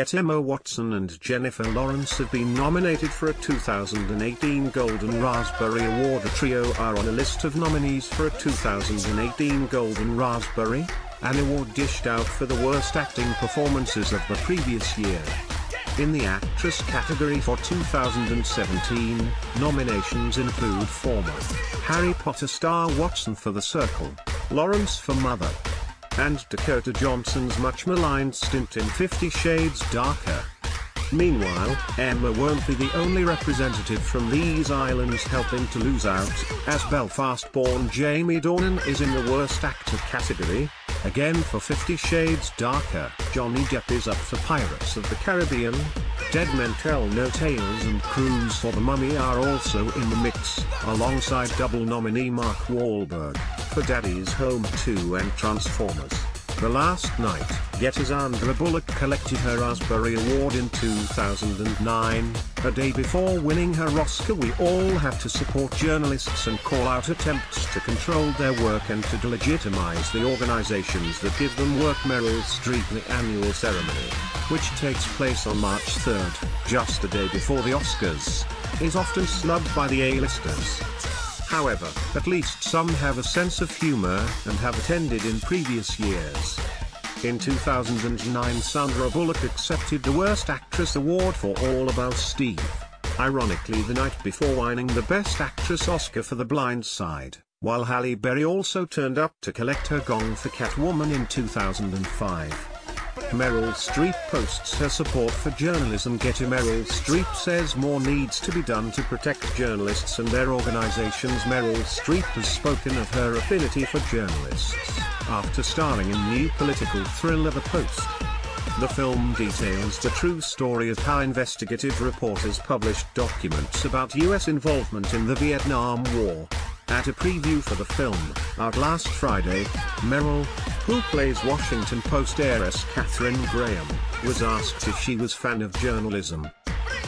Yet Emma Watson and Jennifer Lawrence have been nominated for a 2018 Golden Raspberry Award. The trio are on a list of nominees for a 2018 Golden Raspberry, an award dished out for the worst acting performances of the previous year. In the actress category for 2017, nominations include former Harry Potter star Watson for The Circle, Lawrence for Mother, and Dakota Johnson's much maligned stint in Fifty Shades Darker. Meanwhile, Emma won't be the only representative from these islands helping to lose out, as Belfast-born Jamie Dornan is in the Worst Actor category. Again for Fifty Shades Darker, Johnny Depp is up for Pirates of the Caribbean. Dead Men Tell No Tales and Cruise for the Mummy are also in the mix, alongside double nominee Mark Wahlberg, for Daddy's Home 2 and Transformers. The last night, Getty Sandra Bullock collected her Raspberry Award in 2009. A day before winning her Oscar we all have to support journalists and call out attempts to control their work and to delegitimize the organizations that give them work Meryl Streep the annual ceremony, which takes place on March 3rd, just a day before the Oscars, is often snubbed by the A-listers. However, at least some have a sense of humor and have attended in previous years. In 2009 Sandra Bullock accepted the Worst Actress Award for All About Steve. Ironically the night before winning the Best Actress Oscar for The Blind Side, while Halle Berry also turned up to collect her gong for Catwoman in 2005. Meryl Streep posts her support for journalism Getty Meryl Streep says more needs to be done to protect journalists and their organizations Meryl Streep has spoken of her affinity for journalists, after starring in new political thriller The Post. The film details the true story of how investigative reporters published documents about U.S. involvement in the Vietnam War. At a preview for the film, out last Friday, Meryl, who plays Washington Post heiress Katharine Graham, was asked if she was fan of journalism.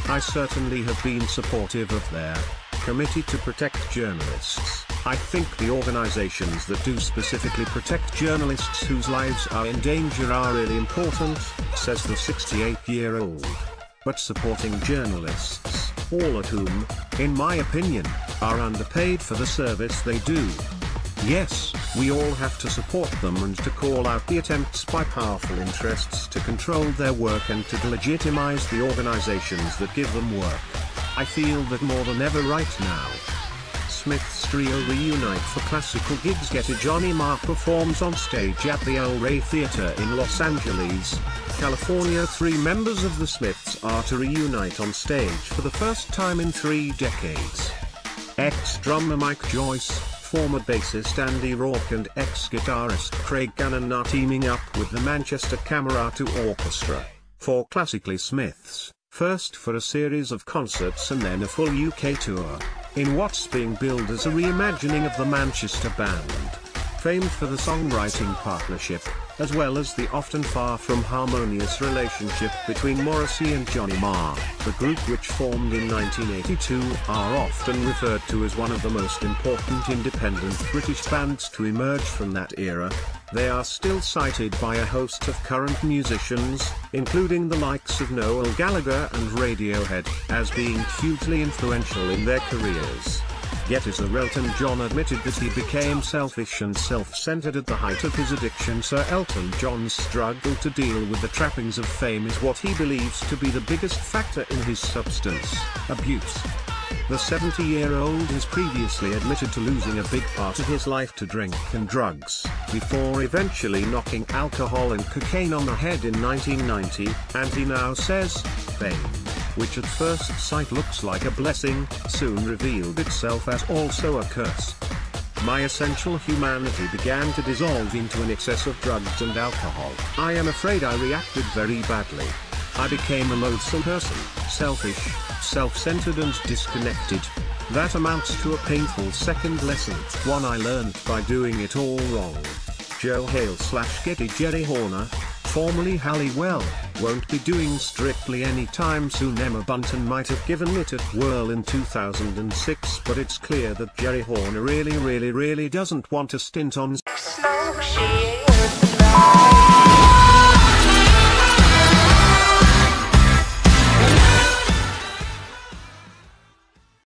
I certainly have been supportive of their committee to protect journalists. I think the organizations that do specifically protect journalists whose lives are in danger are really important, says the 68-year-old. But supporting journalists, all of whom, in my opinion, are underpaid for the service they do. Yes, we all have to support them and to call out the attempts by powerful interests to control their work and to legitimize the organizations that give them work. I feel that more than ever right now. Smith's trio reunite for classical gigs Getty Johnny Marr performs on stage at the El Rey Theatre in Los Angeles, California. Three members of the Smiths are to reunite on stage for the first time in three decades. Ex-drummer Mike Joyce, former bassist Andy Rourke and ex-guitarist Craig Gannon are teaming up with the Manchester Camerata Orchestra, for Classically Smiths, first for a series of concerts and then a full UK tour in what's being billed as a reimagining of the Manchester band. Famed for the songwriting partnership, as well as the often far from harmonious relationship between Morrissey and Johnny Marr, the group which formed in 1982 are often referred to as one of the most important independent British bands to emerge from that era, they are still cited by a host of current musicians, including the likes of Noel Gallagher and Radiohead, as being hugely influential in their careers. Yet as Elton John admitted that he became selfish and self-centered at the height of his addiction Sir Elton John's struggle to deal with the trappings of fame is what he believes to be the biggest factor in his substance abuse. The 70-year-old has previously admitted to losing a big part of his life to drink and drugs, before eventually knocking alcohol and cocaine on the head in 1990, and he now says, fame, which at first sight looks like a blessing, soon revealed itself as also a curse. My essential humanity began to dissolve into an excess of drugs and alcohol. I am afraid I reacted very badly. I became a loathsome person, selfish, self-centered and disconnected. That amounts to a painful second lesson, one I learned by doing it all wrong. Jo Hale slash Getty Geri Horner, formerly Halliwell, won't be doing Strictly anytime soon Emma Bunton might have given it a whirl in 2006 but it's clear that Geri Horner really really really doesn't want a stint on.